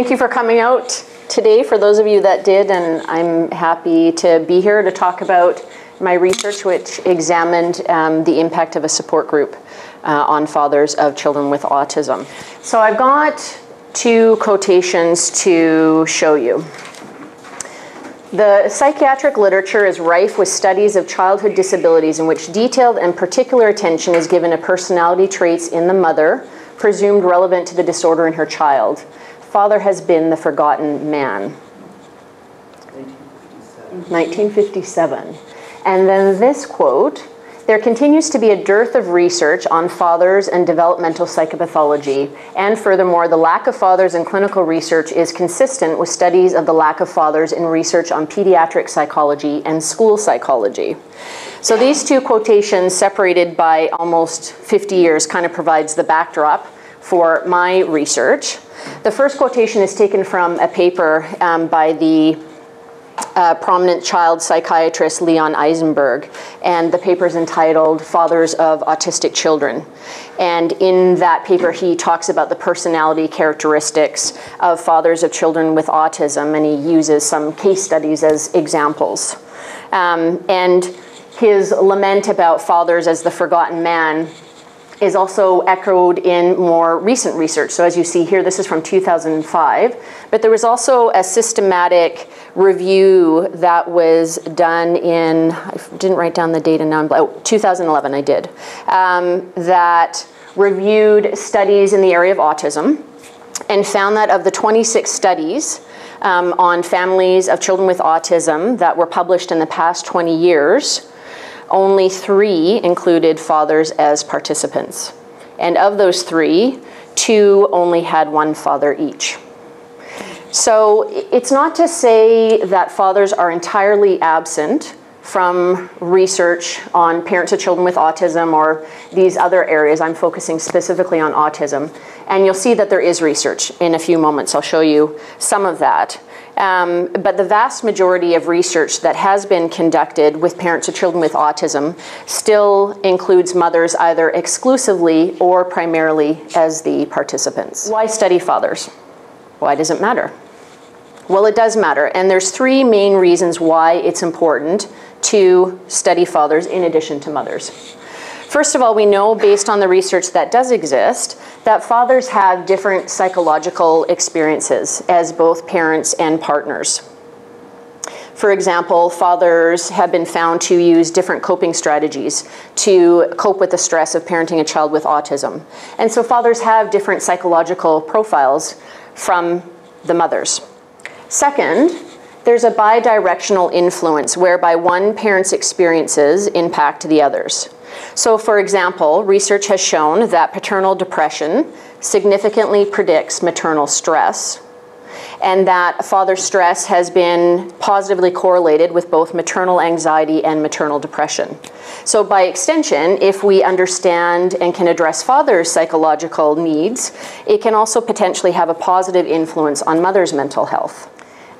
thank you for coming out today for those of you that did, and I'm happy to be here to talk about my research, which examined um, the impact of a support group uh, on fathers of children with autism. So I've got two quotations to show you. The psychiatric literature is rife with studies of childhood disabilities in which detailed and particular attention is given to personality traits in the mother, presumed relevant to the disorder in her child. Father has been the forgotten man. 1957. 1957. And then this quote there continues to be a dearth of research on fathers and developmental psychopathology, and furthermore, the lack of fathers in clinical research is consistent with studies of the lack of fathers in research on pediatric psychology and school psychology. So these two quotations, separated by almost 50 years, kind of provides the backdrop for my research. The first quotation is taken from a paper um, by the uh, prominent child psychiatrist Leon Eisenberg, and the paper is entitled Fathers of Autistic Children. And in that paper, he talks about the personality characteristics of fathers of children with autism, and he uses some case studies as examples. Um, and his lament about fathers as the forgotten man is also echoed in more recent research. So as you see here, this is from 2005, but there was also a systematic review that was done in, I didn't write down the data now, oh, 2011 I did, um, that reviewed studies in the area of autism and found that of the 26 studies um, on families of children with autism that were published in the past 20 years, only three included fathers as participants. And of those three, two only had one father each. So it's not to say that fathers are entirely absent from research on parents of children with autism or these other areas. I'm focusing specifically on autism. And you'll see that there is research in a few moments. I'll show you some of that. Um, but the vast majority of research that has been conducted with parents of children with autism still includes mothers either exclusively or primarily as the participants. Why study fathers? Why does it matter? Well, it does matter, and there's three main reasons why it's important to study fathers in addition to mothers. First of all, we know based on the research that does exist that fathers have different psychological experiences as both parents and partners. For example, fathers have been found to use different coping strategies to cope with the stress of parenting a child with autism. And so fathers have different psychological profiles from the mothers. Second, there's a bidirectional influence whereby one parent's experiences impact the others. So for example, research has shown that paternal depression significantly predicts maternal stress and that father stress has been positively correlated with both maternal anxiety and maternal depression. So by extension, if we understand and can address father's psychological needs, it can also potentially have a positive influence on mother's mental health.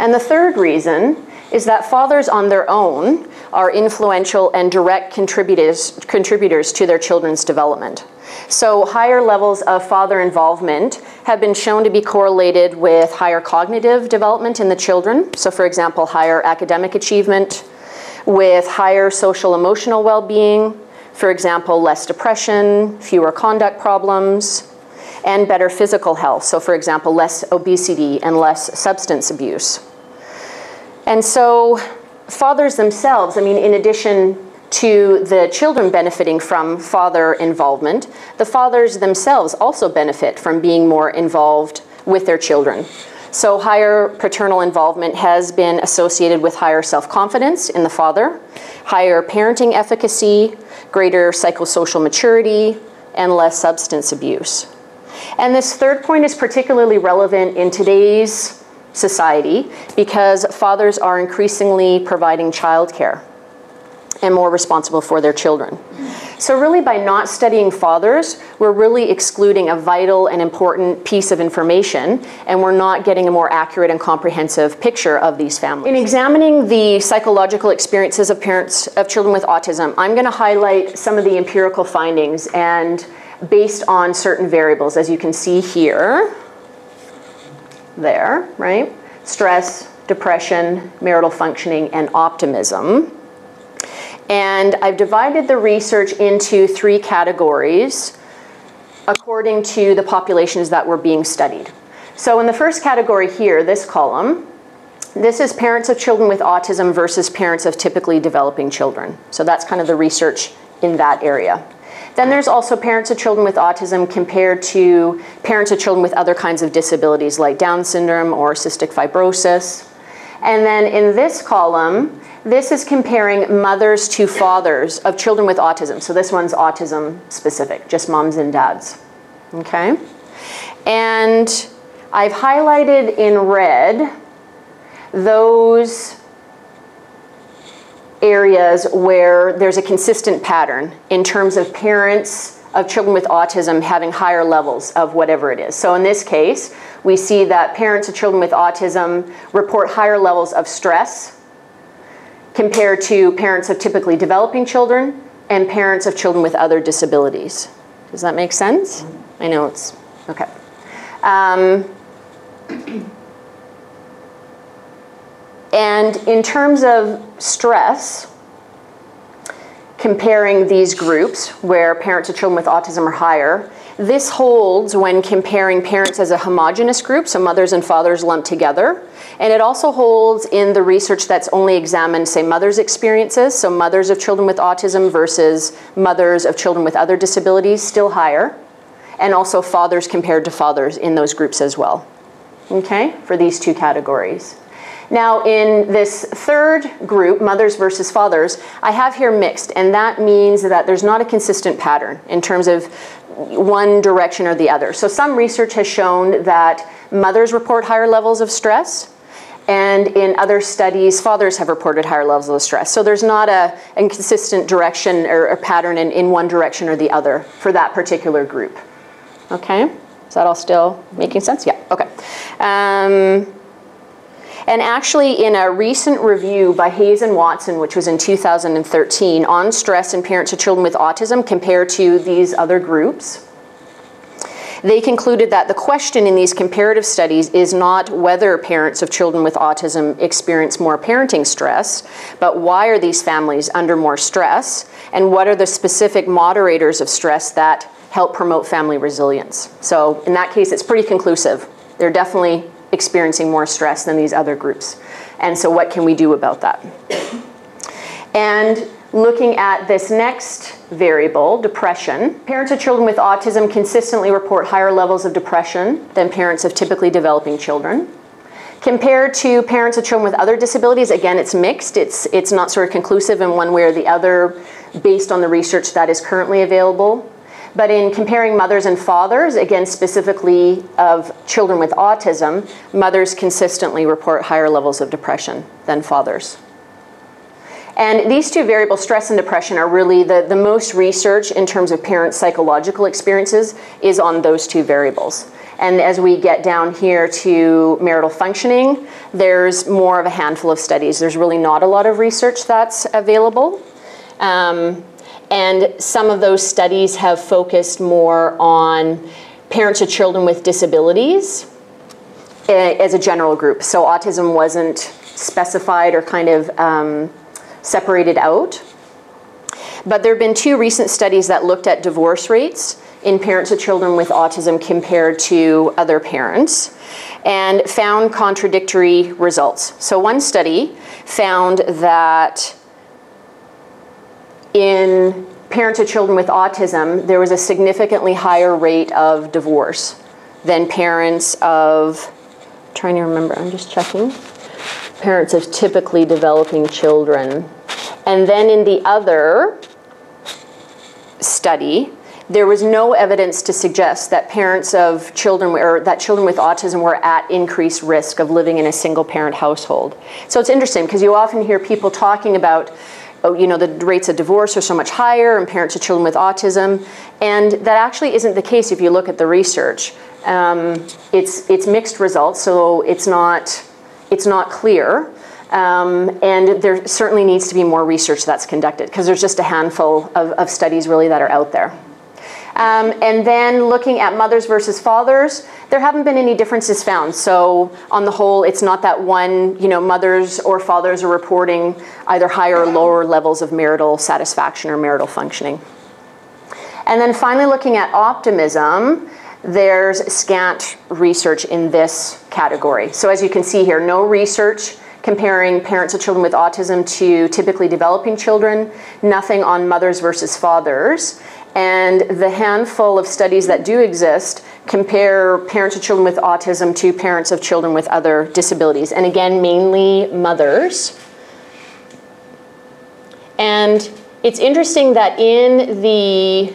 And the third reason is that fathers on their own are influential and direct contributors, contributors to their children's development. So higher levels of father involvement have been shown to be correlated with higher cognitive development in the children. So for example, higher academic achievement, with higher social emotional well-being, for example, less depression, fewer conduct problems, and better physical health. So for example, less obesity and less substance abuse. And so fathers themselves, I mean, in addition to the children benefiting from father involvement, the fathers themselves also benefit from being more involved with their children. So higher paternal involvement has been associated with higher self-confidence in the father, higher parenting efficacy, greater psychosocial maturity, and less substance abuse. And this third point is particularly relevant in today's society because fathers are increasingly providing childcare and more responsible for their children. So really by not studying fathers, we're really excluding a vital and important piece of information and we're not getting a more accurate and comprehensive picture of these families. In examining the psychological experiences of parents of children with autism, I'm gonna highlight some of the empirical findings and based on certain variables, as you can see here there, right? Stress, depression, marital functioning, and optimism. And I've divided the research into three categories according to the populations that were being studied. So in the first category here, this column, this is parents of children with autism versus parents of typically developing children. So that's kind of the research in that area. Then there's also parents of children with autism compared to parents of children with other kinds of disabilities like Down syndrome or cystic fibrosis. And then in this column, this is comparing mothers to fathers of children with autism. So this one's autism specific, just moms and dads. Okay? And I've highlighted in red those areas where there's a consistent pattern in terms of parents of children with autism having higher levels of whatever it is. So in this case, we see that parents of children with autism report higher levels of stress compared to parents of typically developing children and parents of children with other disabilities. Does that make sense? I know it's okay. Um, and in terms of stress, comparing these groups where parents of children with autism are higher, this holds when comparing parents as a homogenous group, so mothers and fathers lumped together. And it also holds in the research that's only examined, say, mothers' experiences, so mothers of children with autism versus mothers of children with other disabilities, still higher. And also fathers compared to fathers in those groups as well. Okay, for these two categories. Now in this third group, mothers versus fathers, I have here mixed, and that means that there's not a consistent pattern in terms of one direction or the other. So some research has shown that mothers report higher levels of stress, and in other studies, fathers have reported higher levels of stress. So there's not a inconsistent direction or, pattern in, in one direction or the other for that particular group. Okay? Is that all still making sense? Yeah, okay. Um, and actually, in a recent review by Hayes and Watson, which was in 2013, on stress in parents of children with autism compared to these other groups, they concluded that the question in these comparative studies is not whether parents of children with autism experience more parenting stress, but why are these families under more stress, and what are the specific moderators of stress that help promote family resilience. So in that case, it's pretty conclusive. They're definitely experiencing more stress than these other groups. And so what can we do about that? And looking at this next variable, depression, parents of children with autism consistently report higher levels of depression than parents of typically developing children. Compared to parents of children with other disabilities, again, it's mixed. It's, it's not sort of conclusive in one way or the other based on the research that is currently available. But in comparing mothers and fathers, again, specifically of children with autism, mothers consistently report higher levels of depression than fathers. And these two variables, stress and depression, are really the, the most research in terms of parent psychological experiences is on those two variables. And as we get down here to marital functioning, there's more of a handful of studies. There's really not a lot of research that's available. Um, and some of those studies have focused more on parents of children with disabilities eh, as a general group. So autism wasn't specified or kind of um, separated out. But there have been two recent studies that looked at divorce rates in parents of children with autism compared to other parents and found contradictory results. So one study found that in parents of children with autism, there was a significantly higher rate of divorce than parents of, trying to remember, I'm just checking, parents of typically developing children. And then in the other study, there was no evidence to suggest that parents of children or that children with autism were at increased risk of living in a single parent household. So it's interesting because you often hear people talking about oh, you know, the rates of divorce are so much higher in parents of children with autism. And that actually isn't the case if you look at the research. Um, it's, it's mixed results, so it's not, it's not clear. Um, and there certainly needs to be more research that's conducted because there's just a handful of, of, studies really that are out there. Um, and then looking at mothers versus fathers, there haven't been any differences found. So on the whole, it's not that one, you know, mothers or fathers are reporting either higher or lower levels of marital satisfaction or marital functioning. And then finally looking at optimism, there's scant research in this category. So as you can see here, no research comparing parents of children with autism to typically developing children, nothing on mothers versus fathers. And the handful of studies that do exist compare parents of children with autism to parents of children with other disabilities. And again, mainly mothers. And it's interesting that in the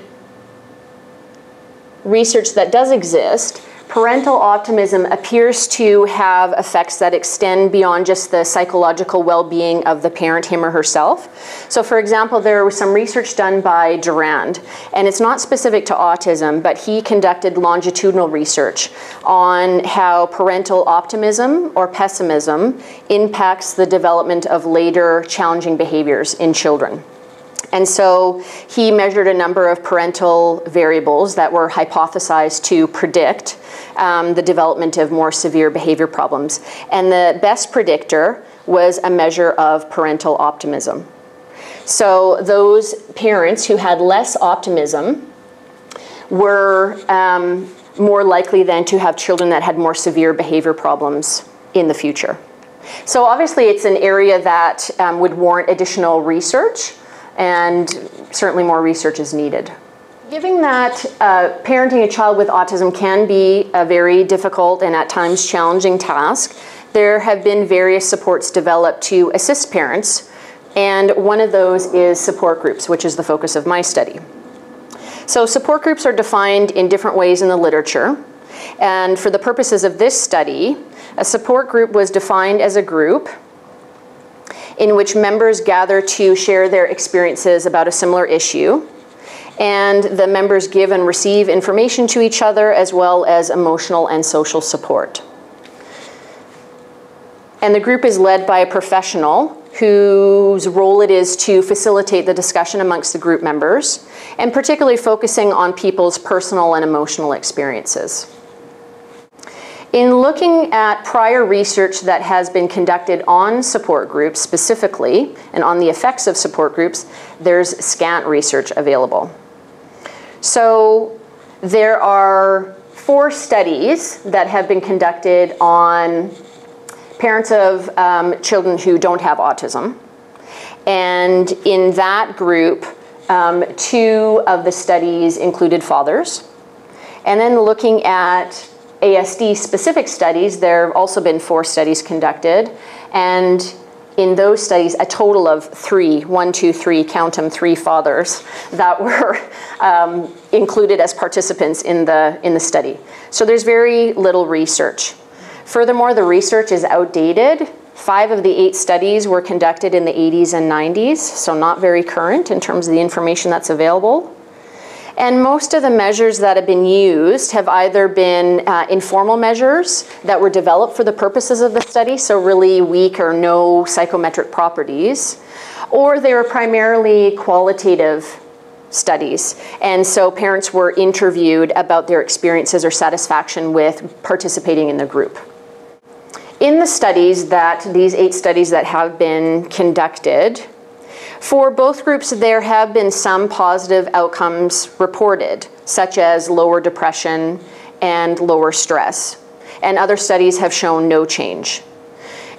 research that does exist, parental optimism appears to have effects that extend beyond just the psychological well-being of the parent, him or herself. So for example, there was some research done by Durand, and it's not specific to autism, but he conducted longitudinal research on how parental optimism or pessimism impacts the development of later challenging behaviors in children. And so he measured a number of parental variables that were hypothesized to predict um, the development of more severe behavior problems. And the best predictor was a measure of parental optimism. So those parents who had less optimism were um, more likely than to have children that had more severe behavior problems in the future. So obviously it's an area that um, would warrant additional research and certainly more research is needed. Given that uh, parenting a child with autism can be a very difficult and at times challenging task, there have been various supports developed to assist parents, and one of those is support groups, which is the focus of my study. So support groups are defined in different ways in the literature, and for the purposes of this study, a support group was defined as a group in which members gather to share their experiences about a similar issue. And the members give and receive information to each other as well as emotional and social support. And the group is led by a professional whose role it is to facilitate the discussion amongst the group members, and particularly focusing on people's personal and emotional experiences. In looking at prior research that has been conducted on support groups specifically and on the effects of support groups, there's scant research available. So there are four studies that have been conducted on parents of um, children who don't have autism. And in that group, um, two of the studies included fathers. And then looking at ASD specific studies, there have also been four studies conducted. And in those studies, a total of three, one, two, three, count them, three fathers that were um, included as participants in the, in the study. So there's very little research. Furthermore, the research is outdated. Five of the eight studies were conducted in the 80s and 90s, so not very current in terms of the information that's available. And most of the measures that have been used have either been uh, informal measures that were developed for the purposes of the study, so really weak or no psychometric properties, or they were primarily qualitative studies. And so parents were interviewed about their experiences or satisfaction with participating in the group. In the studies that, these eight studies that have been conducted, for both groups, there have been some positive outcomes reported, such as lower depression and lower stress. And other studies have shown no change.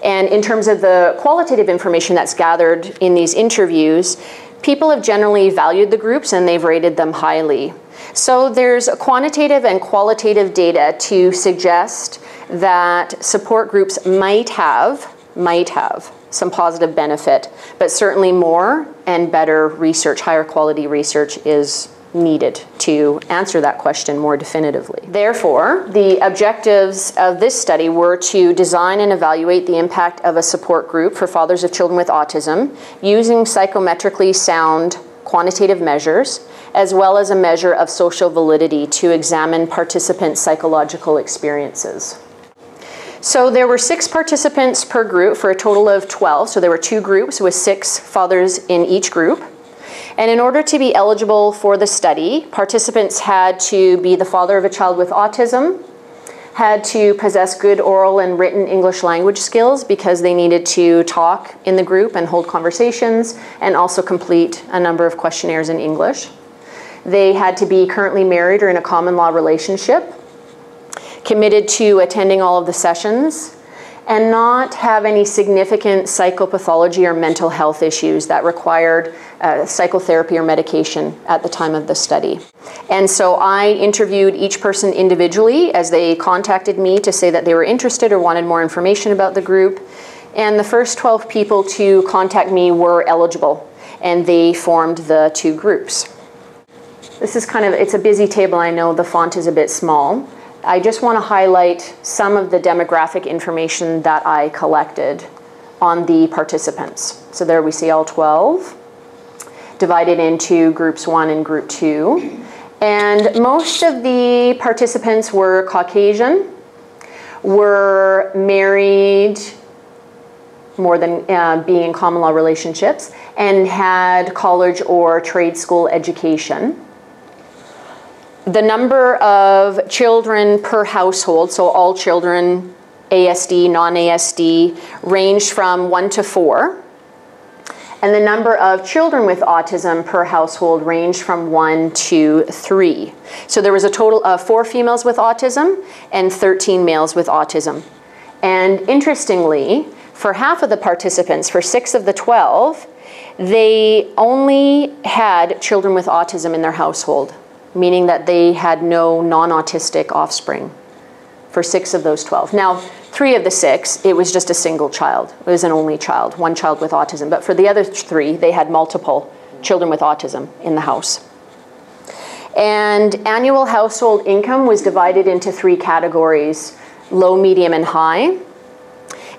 And in terms of the qualitative information that's gathered in these interviews, people have generally valued the groups and they've rated them highly. So there's quantitative and qualitative data to suggest that support groups might have, might have some positive benefit, but certainly more and better research, higher quality research is needed to answer that question more definitively. Therefore, the objectives of this study were to design and evaluate the impact of a support group for fathers of children with autism using psychometrically sound quantitative measures, as well as a measure of social validity to examine participants' psychological experiences. So there were six participants per group for a total of 12. So there were two groups with six fathers in each group. And in order to be eligible for the study, participants had to be the father of a child with autism, had to possess good oral and written English language skills because they needed to talk in the group and hold conversations and also complete a number of questionnaires in English. They had to be currently married or in a common law relationship, committed to attending all of the sessions, and not have any significant psychopathology or mental health issues that required uh, psychotherapy or medication at the time of the study. And so I interviewed each person individually as they contacted me to say that they were interested or wanted more information about the group. And the first 12 people to contact me were eligible, and they formed the two groups. This is kind of, it's a busy table, I know the font is a bit small. I just want to highlight some of the demographic information that I collected on the participants. So there we see all 12 divided into groups one and group two. And most of the participants were Caucasian, were married more than uh, being in common law relationships, and had college or trade school education the number of children per household, so all children, ASD, non-ASD, ranged from one to four. And the number of children with autism per household ranged from one to three. So there was a total of four females with autism and 13 males with autism. And interestingly, for half of the participants, for six of the 12, they only had children with autism in their household meaning that they had no non-autistic offspring for six of those 12. Now, three of the six, it was just a single child. It was an only child, one child with autism. But for the other three, they had multiple children with autism in the house. And annual household income was divided into three categories, low, medium, and high.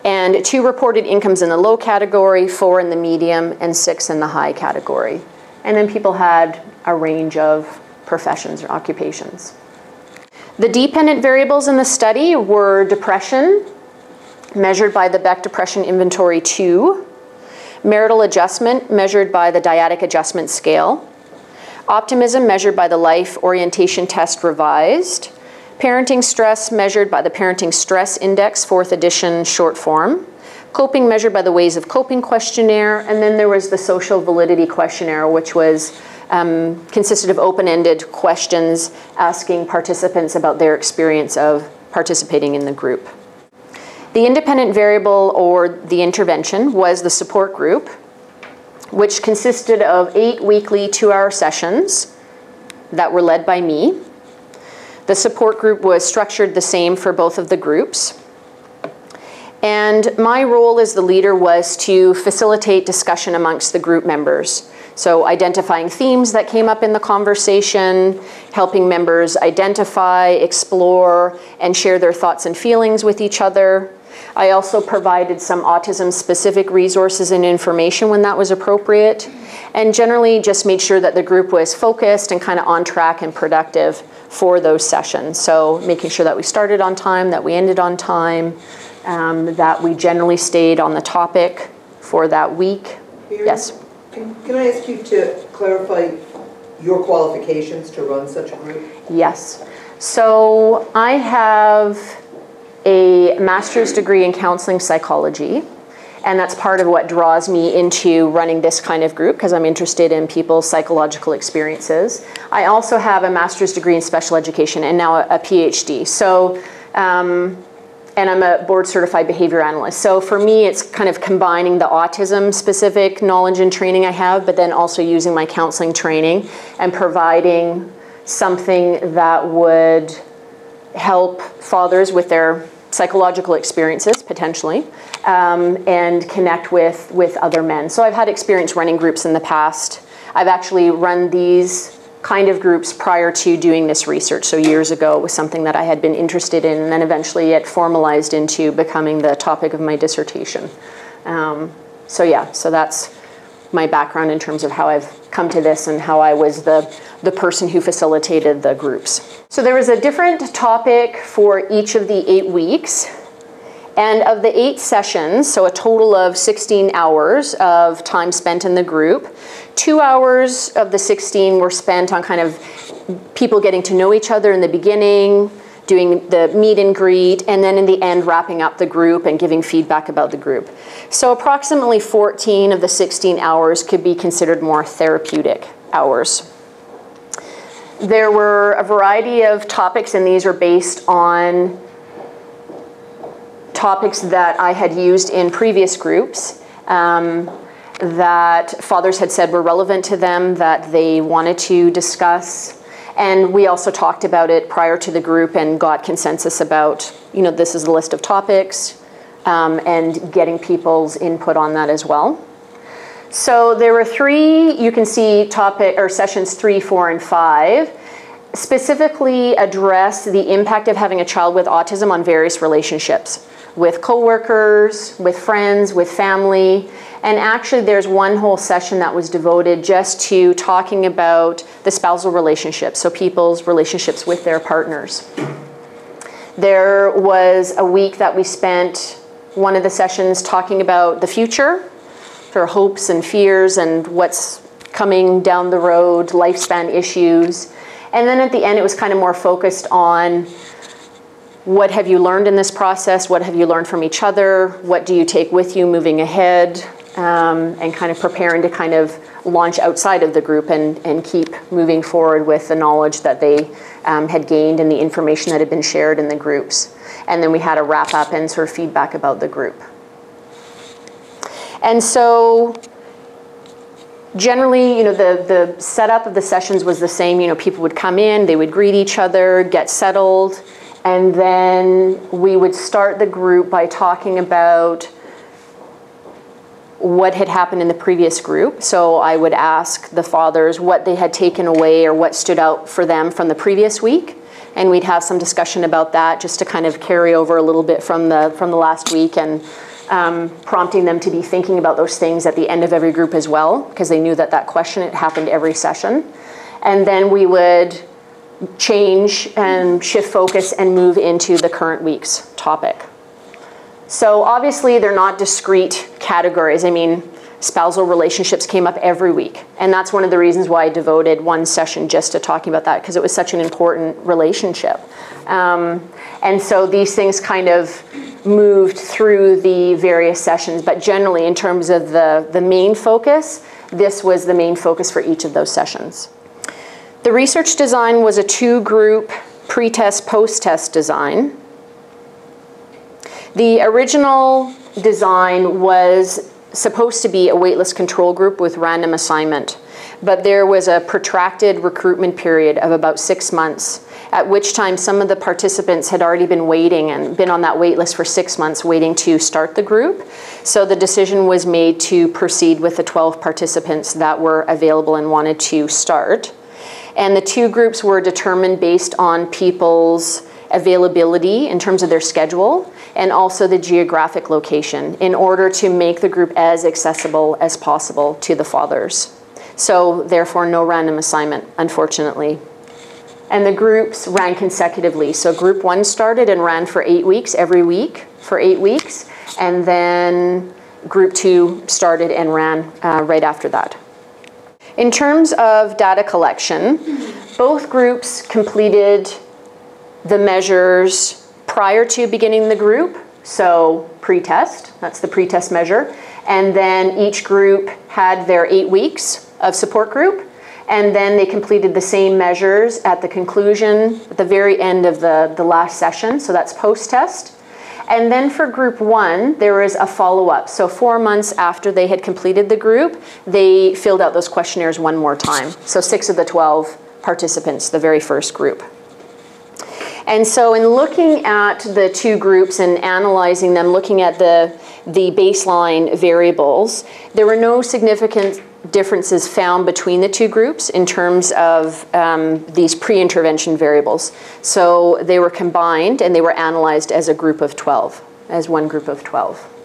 And two reported incomes in the low category, four in the medium, and six in the high category. And then people had a range of professions or occupations. The dependent variables in the study were depression, measured by the Beck Depression Inventory 2, marital adjustment, measured by the Dyadic Adjustment Scale, optimism, measured by the Life Orientation Test Revised, parenting stress, measured by the Parenting Stress Index, 4th edition short form, coping, measured by the Ways of Coping questionnaire, and then there was the Social Validity Questionnaire, which was um, consisted of open-ended questions asking participants about their experience of participating in the group. The independent variable or the intervention was the support group, which consisted of eight weekly two-hour sessions that were led by me. The support group was structured the same for both of the groups. And my role as the leader was to facilitate discussion amongst the group members. So identifying themes that came up in the conversation, helping members identify, explore, and share their thoughts and feelings with each other. I also provided some autism-specific resources and information when that was appropriate, and generally just made sure that the group was focused and kind of on track and productive for those sessions. So making sure that we started on time, that we ended on time, um, that we generally stayed on the topic for that week. Yes. Can, can I ask you to clarify your qualifications to run such a group? Yes. So I have a master's degree in counseling psychology, and that's part of what draws me into running this kind of group because I'm interested in people's psychological experiences. I also have a master's degree in special education and now a, a PhD. So um, and I'm a board certified behavior analyst. So for me, it's kind of combining the autism specific knowledge and training I have, but then also using my counseling training and providing something that would help fathers with their psychological experiences potentially um, and connect with with other men. So I've had experience running groups in the past. I've actually run these kind of groups prior to doing this research. So years ago, it was something that I had been interested in, and then eventually it formalized into becoming the topic of my dissertation. Um, so yeah, so that's my background in terms of how I've come to this and how I was the, the person who facilitated the groups. So there was a different topic for each of the eight weeks. And of the eight sessions, so a total of 16 hours of time spent in the group, two hours of the 16 were spent on kind of people getting to know each other in the beginning, doing the meet and greet, and then in the end, wrapping up the group and giving feedback about the group. So, approximately 14 of the 16 hours could be considered more therapeutic hours. There were a variety of topics, and these are based on topics that I had used in previous groups. Um, that fathers had said were relevant to them that they wanted to discuss. And we also talked about it prior to the group and got consensus about, you know, this is a list of topics um, and getting people's input on that as well. So there were three, you can see topic or sessions three, four, and five specifically address the impact of having a child with autism on various relationships with coworkers, with friends, with family, and actually, there's one whole session that was devoted just to talking about the spousal relationship, so people's relationships with their partners. There was a week that we spent one of the sessions talking about the future, for hopes and fears and what's coming down the road, lifespan issues. And then at the end, it was kind of more focused on what have you learned in this process? What have you learned from each other? What do you take with you moving ahead? um, and kind of preparing to kind of launch outside of the group and, and keep moving forward with the knowledge that they um, had gained and the information that had been shared in the groups. And then we had a wrap up and sort of feedback about the group. And so generally, you know, the, the setup of the sessions was the same. You know, people would come in, they would greet each other, get settled, and then we would start the group by talking about what had happened in the previous group. So I would ask the fathers what they had taken away or what stood out for them from the previous week. And we'd have some discussion about that just to kind of carry over a little bit from the, from the last week and um, prompting them to be thinking about those things at the end of every group as well, because they knew that that question, it happened every session. And then we would change and shift focus and move into the current week's topic. So obviously they're not discrete categories. I mean, spousal relationships came up every week. And that's one of the reasons why I devoted one session just to talking about that, because it was such an important relationship. Um, and so these things kind of moved through the various sessions, but generally, in terms of the, the main focus, this was the main focus for each of those sessions. The research design was a two group pre test, post test design. The original design was supposed to be a waitlist control group with random assignment, but there was a protracted recruitment period of about six months, at which time some of the participants had already been waiting and been on that waitlist for six months waiting to start the group. So the decision was made to proceed with the 12 participants that were available and wanted to start. And the two groups were determined based on people's availability in terms of their schedule and also the geographic location in order to make the group as accessible as possible to the fathers. So, therefore, no random assignment, unfortunately. And the groups ran consecutively. So, group one started and ran for eight weeks, every week for eight weeks. And then group two started and ran uh, right after that. In terms of data collection, both groups completed the measures prior to beginning the group, so pre-test, that's the pre-test measure, and then each group had their eight weeks of support group, and then they completed the same measures at the conclusion, at the very end of the, the last session, so that's post-test. And then for group one, there was a follow up. So, four months after they had completed the group, they filled out those questionnaires one more time. So, six of the 12 participants, the very first group. And so in looking at the two groups and analyzing them, looking at the, the baseline variables, there were no significant differences found between the two groups in terms of um, these pre-intervention variables. So they were combined and they were analyzed as a group of 12, as one group of 12.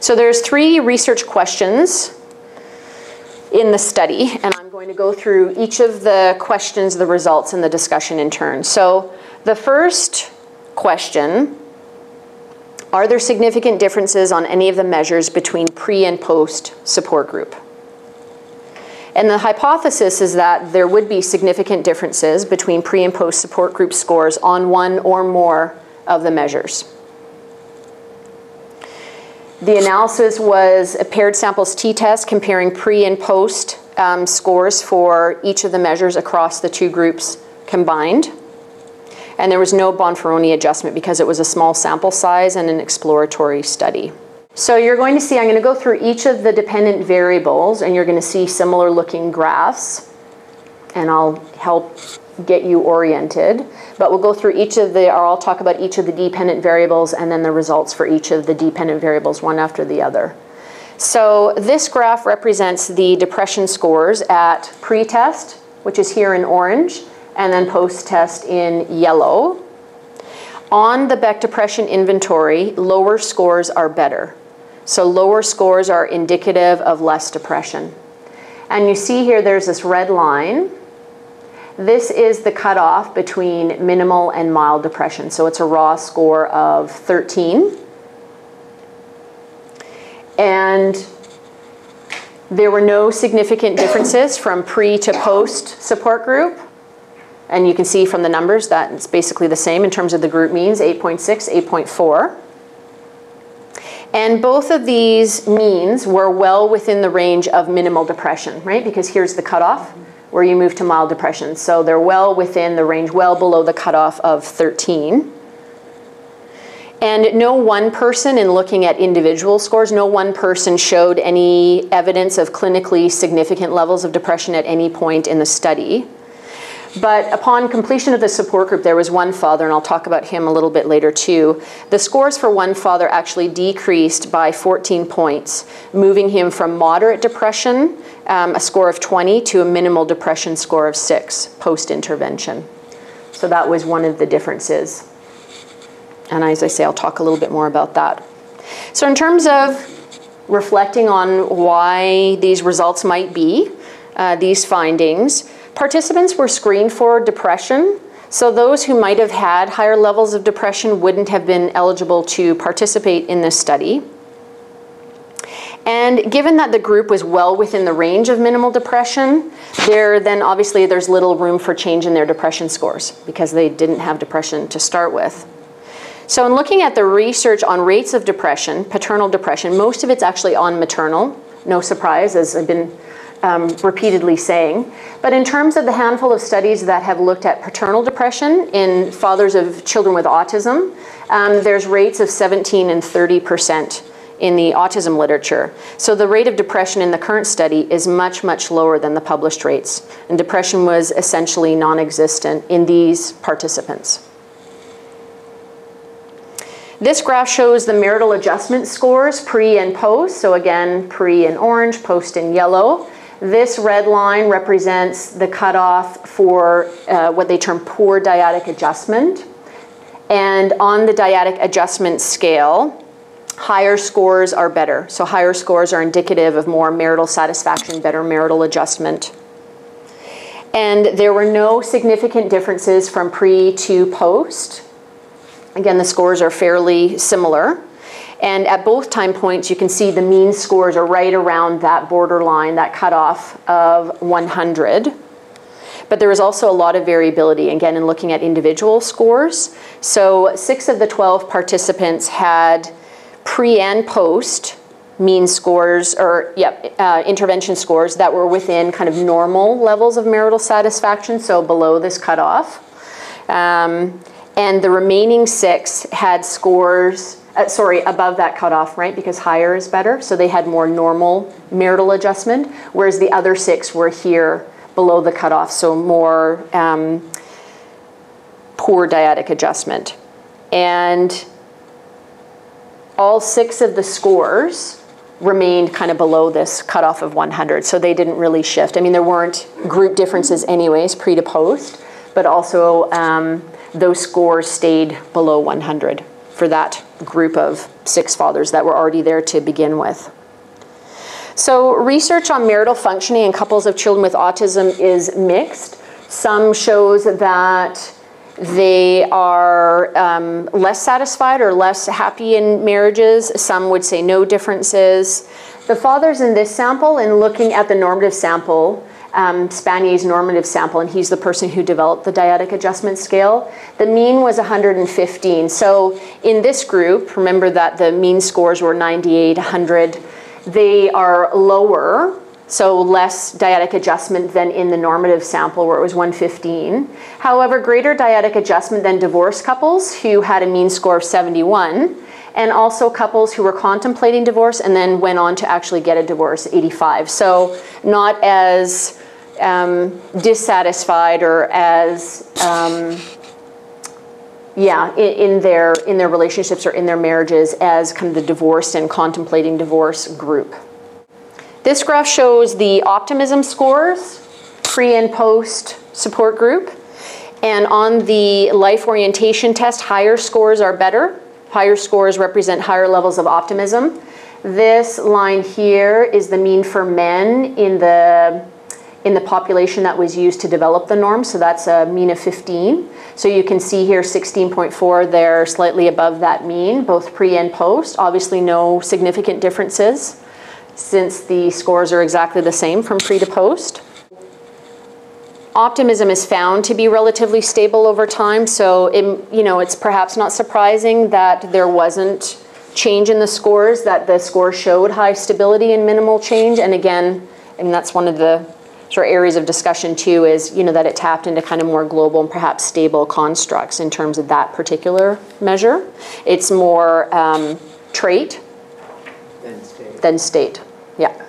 So there's three research questions in the study, and I'm going to go through each of the questions, the results, and the discussion in turn. So the first question, are there significant differences on any of the measures between pre and post support group? And the hypothesis is that there would be significant differences between pre and post support group scores on one or more of the measures. The analysis was a paired samples t-test comparing pre and post um, scores for each of the measures across the two groups combined. And there was no Bonferroni adjustment because it was a small sample size and an exploratory study. So you're going to see, I'm going to go through each of the dependent variables and you're going to see similar looking graphs and I'll help get you oriented. But we'll go through each of the, or I'll talk about each of the dependent variables and then the results for each of the dependent variables one after the other. So this graph represents the depression scores at pre-test, which is here in orange, and then post-test in yellow. On the Beck Depression Inventory, lower scores are better. So lower scores are indicative of less depression. And you see here there's this red line this is the cutoff between minimal and mild depression. So it's a raw score of 13. And there were no significant differences from pre to post support group. And you can see from the numbers that it's basically the same in terms of the group means, 8.6, 8.4. And both of these means were well within the range of minimal depression, right? Because here's the cutoff where you move to mild depression. So they're well within the range, well below the cutoff of 13. And no one person, in looking at individual scores, no one person showed any evidence of clinically significant levels of depression at any point in the study. But upon completion of the support group, there was one father, and I'll talk about him a little bit later too. The scores for one father actually decreased by 14 points, moving him from moderate depression, um, a score of 20, to a minimal depression score of 6 post intervention. So that was one of the differences. And as I say, I'll talk a little bit more about that. So, in terms of reflecting on why these results might be, uh, these findings, Participants were screened for depression, so those who might have had higher levels of depression wouldn't have been eligible to participate in this study. And given that the group was well within the range of minimal depression, there then obviously there's little room for change in their depression scores because they didn't have depression to start with. So in looking at the research on rates of depression, paternal depression, most of it's actually on maternal. No surprise, as I've been um, repeatedly saying. But in terms of the handful of studies that have looked at paternal depression in fathers of children with autism, um, there's rates of 17 and 30 percent in the autism literature. So the rate of depression in the current study is much, much lower than the published rates. And depression was essentially non existent in these participants. This graph shows the marital adjustment scores pre and post. So again, pre in orange, post in yellow. This red line represents the cutoff for uh, what they term poor dyadic adjustment. And on the dyadic adjustment scale, higher scores are better. So higher scores are indicative of more marital satisfaction, better marital adjustment. And there were no significant differences from pre to post. Again, the scores are fairly similar. And at both time points, you can see the mean scores are right around that borderline, that cutoff of 100. But there is also a lot of variability, again, in looking at individual scores. So six of the 12 participants had pre and post mean scores, or yep, uh, intervention scores that were within kind of normal levels of marital satisfaction, so below this cutoff. Um, and the remaining six had scores uh, sorry, above that cutoff, right? Because higher is better. So they had more normal marital adjustment, whereas the other six were here below the cutoff, so more um, poor dyadic adjustment. And all six of the scores remained kind of below this cutoff of 100, so they didn't really shift. I mean, there weren't group differences, anyways, pre to post, but also um, those scores stayed below 100 for that group of six fathers that were already there to begin with. So research on marital functioning in couples of children with autism is mixed. Some shows that they are um, less satisfied or less happy in marriages. Some would say no differences. The fathers in this sample, in looking at the normative sample, um, Spanier's normative sample, and he's the person who developed the dyadic adjustment scale. The mean was 115. So in this group, remember that the mean scores were 98, 100. They are lower, so less dyadic adjustment than in the normative sample where it was 115. However, greater dyadic adjustment than divorced couples who had a mean score of 71 and also couples who were contemplating divorce and then went on to actually get a divorce, 85. So not as um, dissatisfied or as um, yeah in, in, their in their relationships or in their marriages as kind of the divorced and contemplating divorce group. This graph shows the optimism scores pre and post support group. And on the life orientation test, higher scores are better Higher scores represent higher levels of optimism. This line here is the mean for men in the in the population that was used to develop the norm, so that's a mean of 15. So you can see here 16.4, they're slightly above that mean, both pre and post. Obviously no significant differences since the scores are exactly the same from pre to post optimism is found to be relatively stable over time. So, it, you know, it's perhaps not surprising that there wasn't change in the scores, that the scores showed high stability and minimal change. And again, I mean, that's one of the sort of areas of discussion too is, you know, that it tapped into kind of more global and perhaps stable constructs in terms of that particular measure. It's more um, trait than state. Than state, yeah.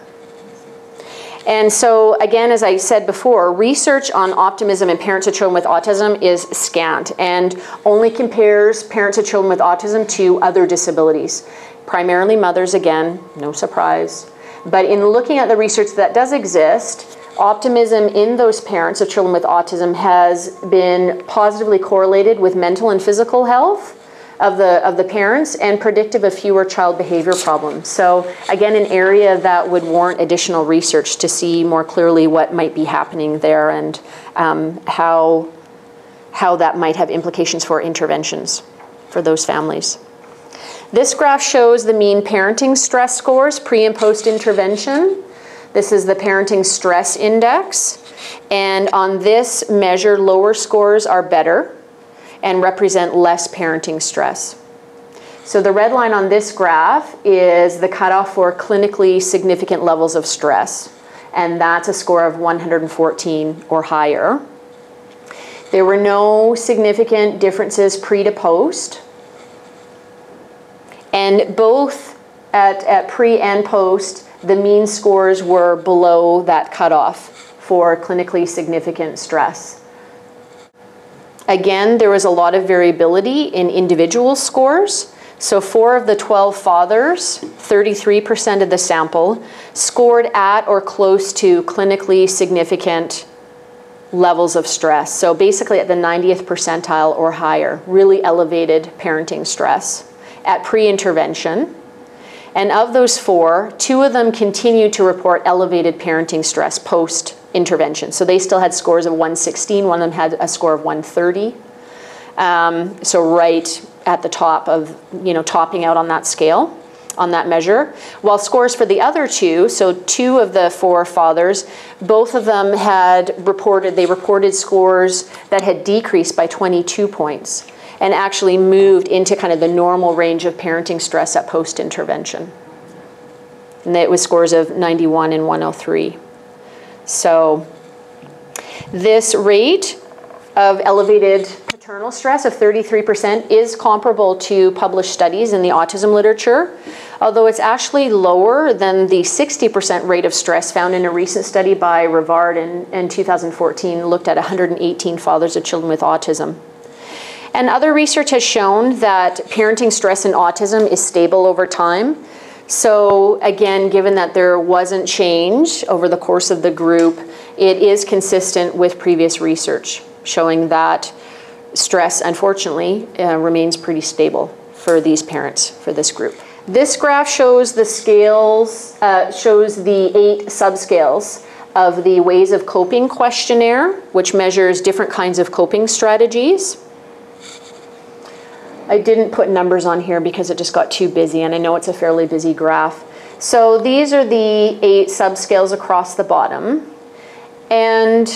And so, again, as I said before, research on optimism in parents of children with autism is scant and only compares parents of children with autism to other disabilities. Primarily mothers, again, no surprise. But in looking at the research that does exist, optimism in those parents of children with autism has been positively correlated with mental and physical health of the, of the parents and predictive of fewer child behavior problems. So again, an area that would warrant additional research to see more clearly what might be happening there and um, how, how that might have implications for interventions for those families. This graph shows the mean parenting stress scores pre and post intervention. This is the parenting stress index. And on this measure, lower scores are better and represent less parenting stress. So the red line on this graph is the cutoff for clinically significant levels of stress, and that's a score of 114 or higher. There were no significant differences pre to post, and both at, at pre and post, the mean scores were below that cutoff for clinically significant stress. Again, there was a lot of variability in individual scores. So four of the 12 fathers, 33% of the sample, scored at or close to clinically significant levels of stress. So basically at the 90th percentile or higher, really elevated parenting stress at pre-intervention. And of those four, two of them continued to report elevated parenting stress post intervention. So they still had scores of 116. One of them had a score of 130. Um, so right at the top of, you know, topping out on that scale, on that measure. While scores for the other two, so two of the four fathers, both of them had reported, they reported scores that had decreased by 22 points and actually moved into kind of the normal range of parenting stress at post-intervention. And it was scores of 91 and 103. So this rate of elevated paternal stress of 33% is comparable to published studies in the autism literature, although it's actually lower than the 60% rate of stress found in a recent study by Rivard in, in 2014, looked at 118 fathers of children with autism. And other research has shown that parenting stress in autism is stable over time. So again, given that there wasn't change over the course of the group, it is consistent with previous research showing that stress, unfortunately, uh, remains pretty stable for these parents, for this group. This graph shows the scales, uh, shows the eight subscales of the Ways of Coping questionnaire, which measures different kinds of coping strategies. I didn't put numbers on here because it just got too busy and I know it's a fairly busy graph. So these are the eight subscales across the bottom. And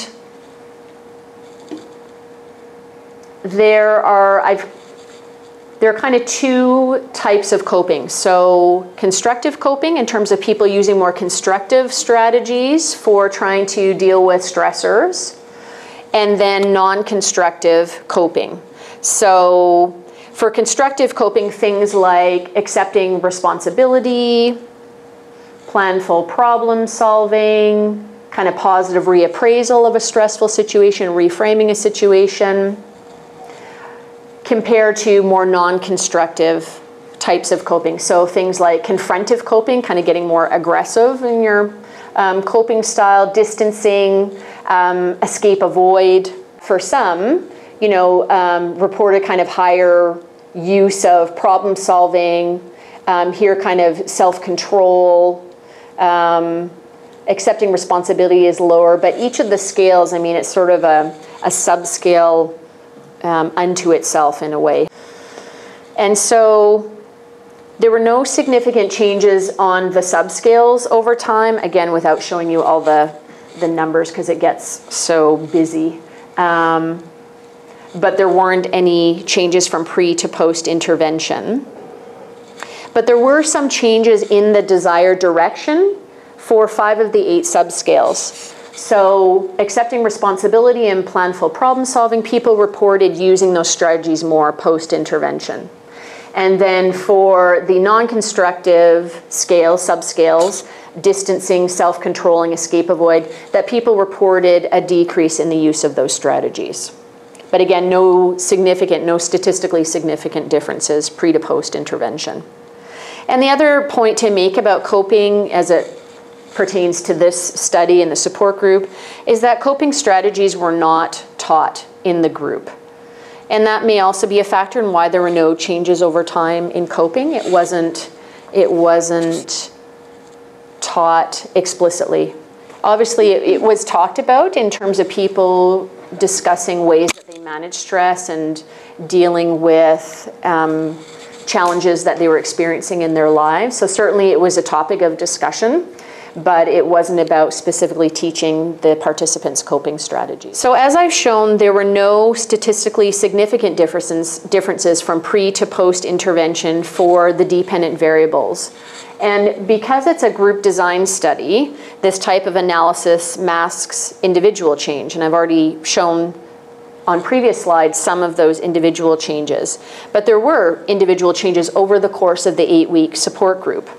there are, I've, there are kind of two types of coping. So constructive coping in terms of people using more constructive strategies for trying to deal with stressors, and then non-constructive coping. So for constructive coping, things like accepting responsibility, planful problem solving, kind of positive reappraisal of a stressful situation, reframing a situation, compared to more non-constructive types of coping. So things like confrontive coping, kind of getting more aggressive in your um, coping style, distancing, um, escape, avoid. For some, you know, um, reported kind of higher use of problem solving, um, here kind of self-control, um, accepting responsibility is lower, but each of the scales, I mean, it's sort of a, a subscale um, unto itself in a way. And so there were no significant changes on the subscales over time, again, without showing you all the, the numbers because it gets so busy. Um, but there weren't any changes from pre to post intervention. But there were some changes in the desired direction for five of the eight subscales. So accepting responsibility and planful problem solving, people reported using those strategies more post-intervention. And then for the non-constructive scale, subscales, distancing, self-controlling, escape avoid, that people reported a decrease in the use of those strategies. But again, no significant, no statistically significant differences pre to post intervention. And the other point to make about coping as it pertains to this study and the support group is that coping strategies were not taught in the group. And that may also be a factor in why there were no changes over time in coping. It wasn't, it wasn't taught explicitly. Obviously, it, it was talked about in terms of people discussing ways that they manage stress and dealing with um, challenges that they were experiencing in their lives. So certainly it was a topic of discussion but it wasn't about specifically teaching the participants coping strategies. So as I've shown, there were no statistically significant differences, differences from pre to post intervention for the dependent variables. And because it's a group design study, this type of analysis masks individual change. And I've already shown on previous slides some of those individual changes. But there were individual changes over the course of the eight week support group.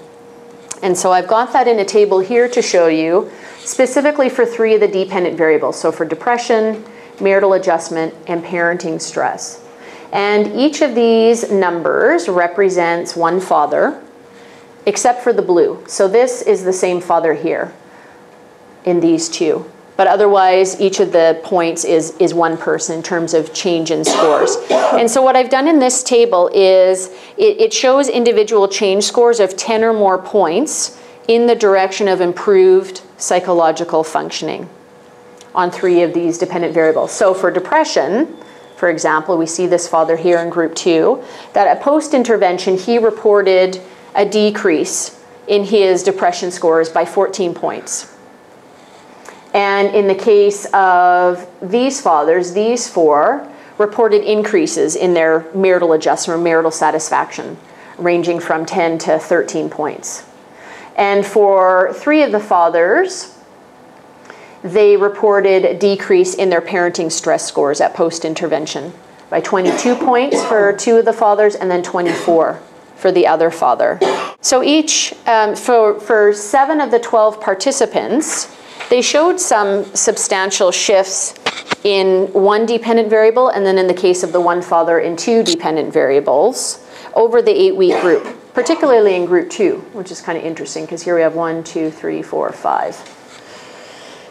And so I've got that in a table here to show you, specifically for three of the dependent variables. So for depression, marital adjustment, and parenting stress. And each of these numbers represents one father, except for the blue. So this is the same father here in these two. But otherwise, each of the points is, is one person in terms of change in scores. And so what I've done in this table is it, it shows individual change scores of 10 or more points in the direction of improved psychological functioning on three of these dependent variables. So for depression, for example, we see this father here in group two, that at post-intervention, he reported a decrease in his depression scores by 14 points. And in the case of these fathers, these four reported increases in their marital adjustment or marital satisfaction, ranging from 10 to 13 points. And for three of the fathers, they reported a decrease in their parenting stress scores at post-intervention by 22 points for two of the fathers and then 24 for the other father. So each, um, for, for seven of the 12 participants, they showed some substantial shifts in one dependent variable, and then in the case of the one father, in two dependent variables over the eight week group, particularly in group two, which is kind of interesting because here we have one, two, three, four, five.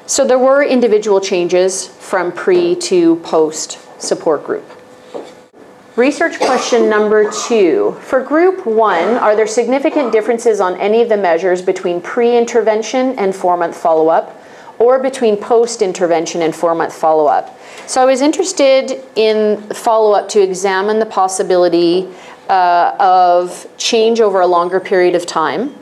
So there were individual changes from pre to post support group. Research question number two. For group one, are there significant differences on any of the measures between pre-intervention and four-month follow-up? Or between post-intervention and four-month follow-up. So I was interested in follow-up to examine the possibility uh, of change over a longer period of time.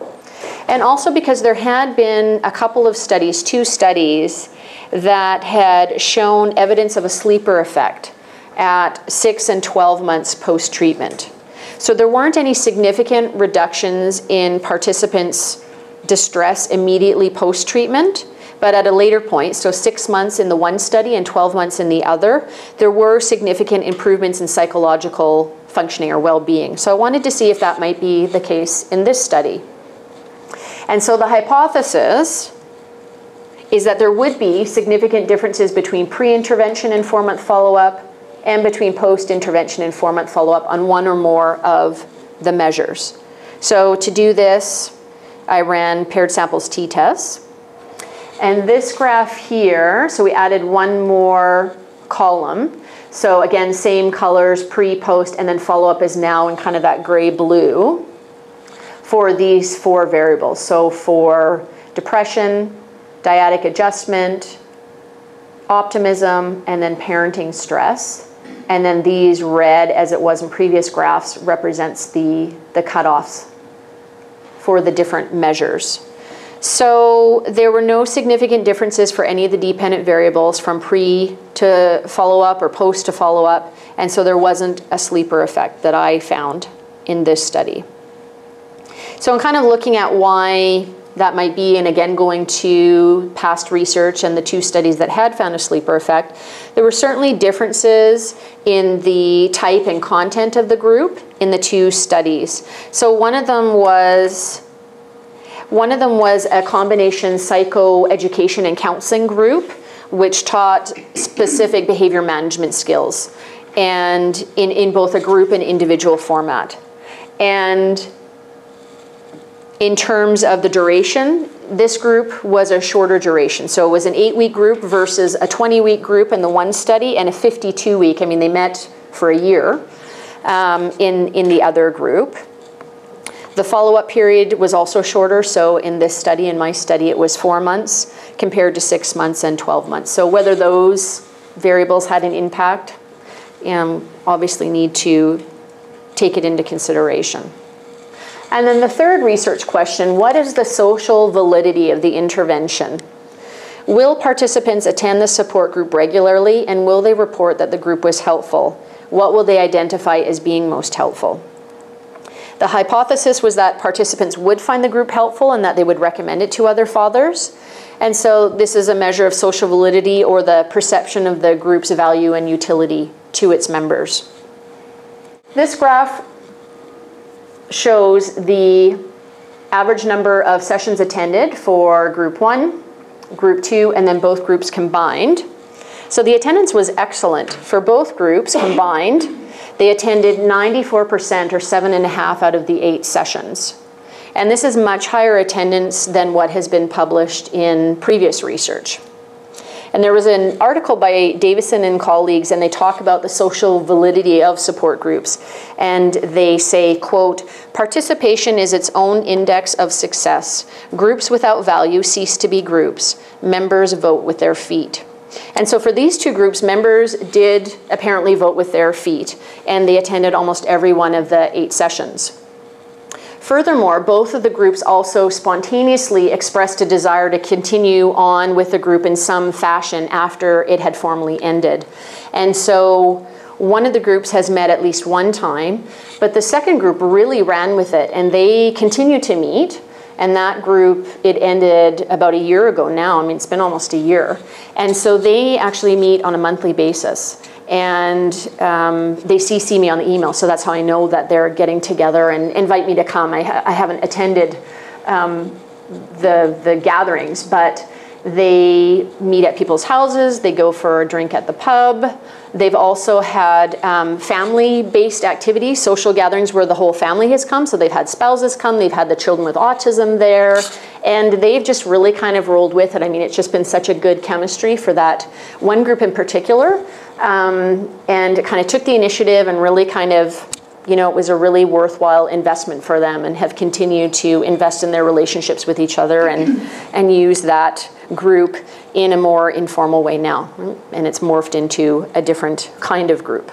And also because there had been a couple of studies, two studies, that had shown evidence of a sleeper effect at 6 and 12 months post-treatment. So there weren't any significant reductions in participants' distress immediately post-treatment, but at a later point, so six months in the one study and 12 months in the other, there were significant improvements in psychological functioning or well-being. So I wanted to see if that might be the case in this study. And so the hypothesis is that there would be significant differences between pre-intervention and four-month follow-up and between post-intervention and four-month follow-up on one or more of the measures. So to do this, I ran paired samples t-tests. And this graph here, so we added one more column. So again, same colors, pre, post, and then follow-up is now in kind of that gray blue for these four variables. So for depression, dyadic adjustment, optimism, and then parenting stress. And then these red, as it was in previous graphs, represents the, the cutoffs for the different measures. So there were no significant differences for any of the dependent variables from pre to follow-up or post to follow-up, and so there wasn't a sleeper effect that I found in this study. So I'm kind of looking at why that might be, and again going to past research and the two studies that had found a sleeper effect, there were certainly differences in the type and content of the group in the two studies. So one of them was one of them was a combination psychoeducation and counseling group, which taught specific behavior management skills, and in, in both a group and individual format. And in terms of the duration, this group was a shorter duration. So it was an eight week group versus a 20 week group in the one study and a 52 week. I mean, they met for a year um, in, in the other group. The follow up period was also shorter. So in this study, in my study, it was four months compared to six months and 12 months. So whether those variables had an impact, um, obviously need to take it into consideration. And then the third research question, what is the social validity of the intervention? Will participants attend the support group regularly and will they report that the group was helpful? What will they identify as being most helpful? The hypothesis was that participants would find the group helpful and that they would recommend it to other fathers. And so this is a measure of social validity or the perception of the group's value and utility to its members. This graph shows the average number of sessions attended for group one, group two, and then both groups combined. So the attendance was excellent for both groups combined. They attended 94% or seven and a half out of the eight sessions. And this is much higher attendance than what has been published in previous research. And there was an article by Davison and colleagues, and they talk about the social validity of support groups. And they say, quote, participation is its own index of success. Groups without value cease to be groups. Members vote with their feet. And so for these two groups, members did apparently vote with their feet, and they attended almost every one of the eight sessions. Furthermore, both of the groups also spontaneously expressed a desire to continue on with the group in some fashion after it had formally ended. And so one of the groups has met at least one time, but the second group really ran with it and they continue to meet. And that group, it ended about a year ago now. I mean, it's been almost a year. And so they actually meet on a monthly basis and um, they CC me on the email, so that's how I know that they're getting together and invite me to come. I, ha- I haven't attended um, the the gatherings, but they meet at people's houses. They go for a drink at the pub. They've also had um, family-based activities, social gatherings where the whole family has come. So they've had spouses come. They've had the children with autism there, and they've just really kind of rolled with it. I mean, it's just been such a good chemistry for that one group in particular um, and kind of took the initiative and really kind of you know, it was a really worthwhile investment for them and have continued to invest in their relationships with each other and, and use that group in a more informal way now. And it's morphed into a different kind of group.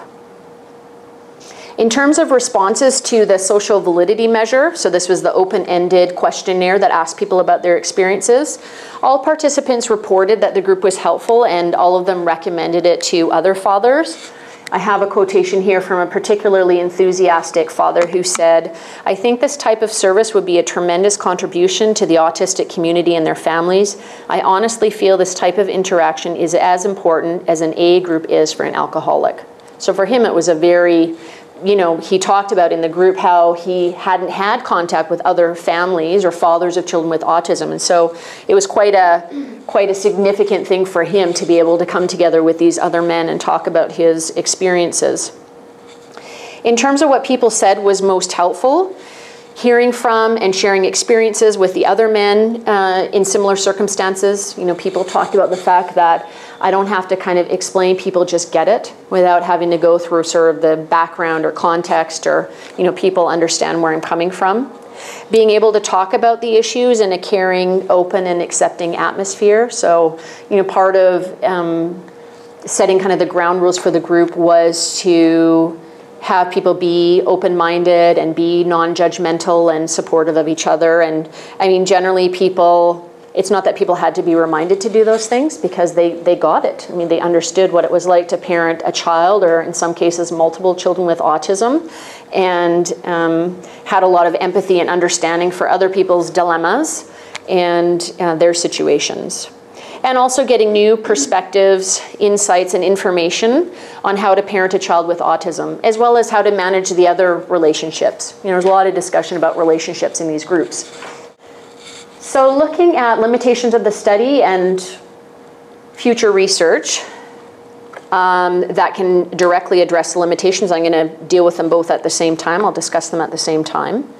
In terms of responses to the social validity measure, so this was the open-ended questionnaire that asked people about their experiences, all participants reported that the group was helpful and all of them recommended it to other fathers. I have a quotation here from a particularly enthusiastic father who said, I think this type of service would be a tremendous contribution to the autistic community and their families. I honestly feel this type of interaction is as important as an A group is for an alcoholic. So for him, it was a very you know, he talked about in the group how he hadn't had contact with other families or fathers of children with autism, and so it was quite a quite a significant thing for him to be able to come together with these other men and talk about his experiences. In terms of what people said was most helpful, hearing from and sharing experiences with the other men uh, in similar circumstances. You know, people talked about the fact that I don't have to kind of explain, people just get it without having to go through sort of the background or context or, you know, people understand where I'm coming from. Being able to talk about the issues in a caring, open, and accepting atmosphere. So, you know, part of um, setting kind of the ground rules for the group was to have people be open-minded and be non-judgmental and supportive of each other and i mean generally people it's not that people had to be reminded to do those things because they, they got it. I mean, they understood what it was like to parent a child, or in some cases, multiple children with autism, and um, had a lot of empathy and understanding for other people's dilemmas and uh, their situations. And also getting new perspectives, insights, and information on how to parent a child with autism, as well as how to manage the other relationships. You know, there's a lot of discussion about relationships in these groups. So looking at limitations of the study and future research um, that can directly address the limitations, I'm going to deal with them both at the same time. I'll discuss them at the same time.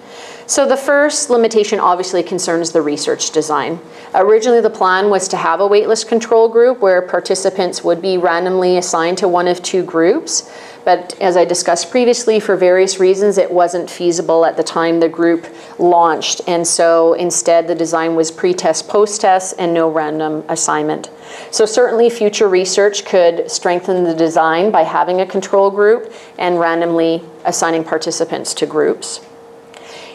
So the first limitation obviously concerns the research design. Originally the plan was to have a waitlist control group where participants would be randomly assigned to one of two groups. But as I discussed previously, for various reasons, it wasn't feasible at the time the group launched. And so instead, the design was pre-test, post-test, and no random assignment. So certainly future research could strengthen the design by having a control group and randomly assigning participants to groups.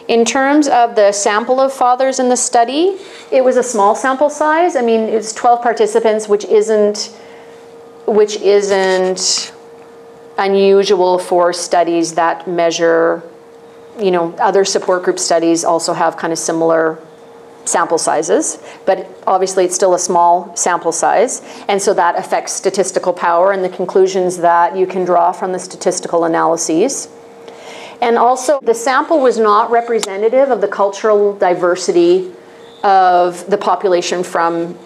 In terms of the sample of fathers in the study, it was a small sample size. I mean, it was 12 participants, which isn't, which isn't unusual for studies that measure, you know, other support group studies also have kind of similar sample sizes, but obviously it's still a small sample size, and so that affects statistical power and the conclusions that you can draw from the statistical analyses. And also, the sample was not representative of the cultural diversity of the population from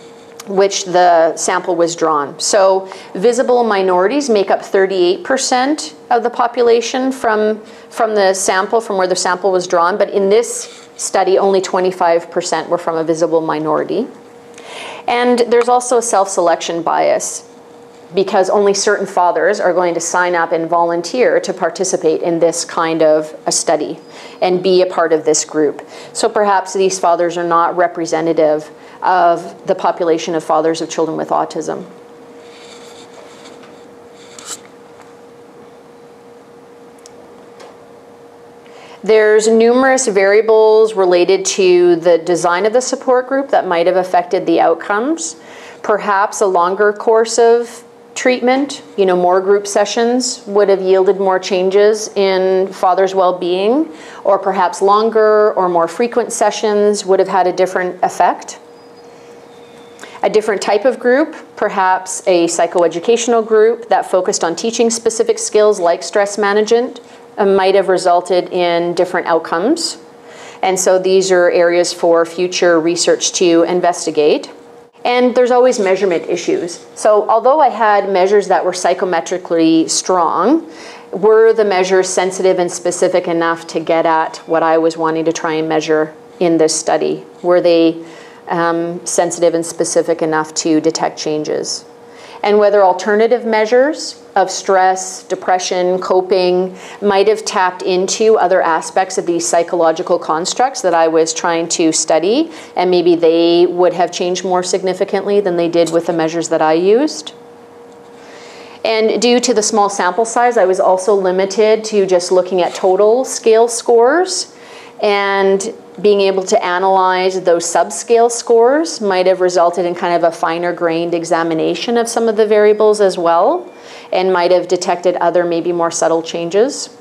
which the sample was drawn. So visible minorities make up 38% of the population from, from the sample, from where the sample was drawn, but in this study only 25% were from a visible minority. And there's also a self-selection bias because only certain fathers are going to sign up and volunteer to participate in this kind of a study and be a part of this group. So perhaps these fathers are not representative of the population of fathers of children with autism. There's numerous variables related to the design of the support group that might have affected the outcomes. Perhaps a longer course of treatment, you know, more group sessions would have yielded more changes in father's well-being, or perhaps longer or more frequent sessions would have had a different effect. A different type of group, perhaps a psychoeducational group that focused on teaching specific skills like stress management, uh, might have resulted in different outcomes. And so these are areas for future research to investigate. And there's always measurement issues. So although I had measures that were psychometrically strong, were the measures sensitive and specific enough to get at what I was wanting to try and measure in this study? Were they um, sensitive and specific enough to detect changes? and whether alternative measures of stress, depression, coping might have tapped into other aspects of these psychological constructs that I was trying to study, and maybe they would have changed more significantly than they did with the measures that I used. And due to the small sample size, I was also limited to just looking at total scale scores. And being able to analyze those subscale scores might have resulted in kind of a finer grained examination of some of the variables as well, and might have detected other maybe more subtle changes.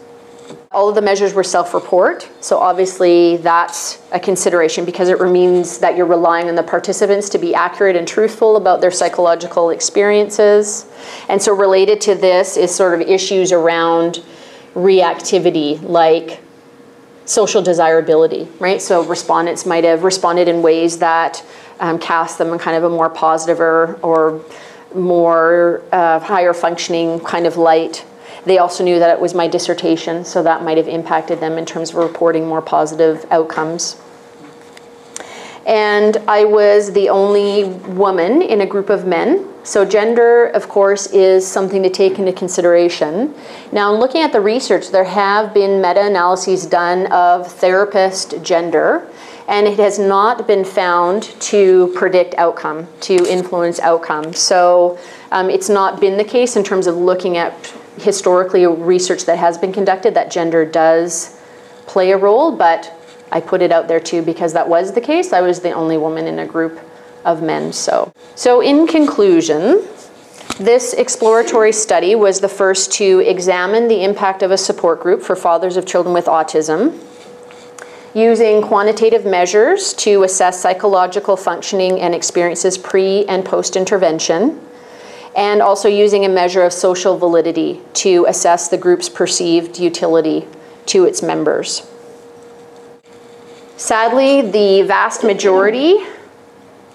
All of the measures were self-report, so obviously that's a consideration because it means that you're relying on the participants to be accurate and truthful about their psychological experiences. And so related to this is sort of issues around reactivity, like social desirability, right? So respondents might have responded in ways that um, cast them in kind of a more positive or, or more uh, higher functioning kind of light. They also knew that it was my dissertation, so that might have impacted them in terms of reporting more positive outcomes. And I was the only woman in a group of men. So, gender, of course, is something to take into consideration. Now, in looking at the research, there have been meta analyses done of therapist gender, and it has not been found to predict outcome, to influence outcome. So, um, it's not been the case in terms of looking at historically research that has been conducted that gender does play a role, but I put it out there too because that was the case. I was the only woman in a group of men. So, so in conclusion, this exploratory study was the first to examine the impact of a support group for fathers of children with autism using quantitative measures to assess psychological functioning and experiences pre and post intervention, and also using a measure of social validity to assess the group's perceived utility to its members. Sadly, the vast majority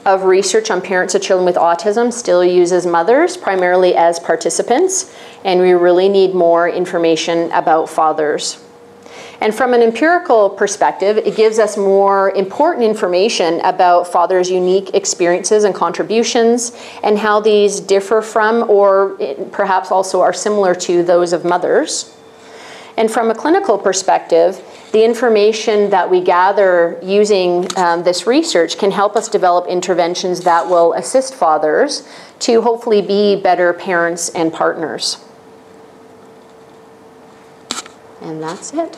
of research on parents of children with autism still uses mothers primarily as participants, and we really need more information about fathers. And from an empirical perspective, it gives us more important information about fathers' unique experiences and contributions and how these differ from or perhaps also are similar to those of mothers. And from a clinical perspective, the information that we gather using um, this research can help us develop interventions that will assist fathers to hopefully be better parents and partners. And that's it.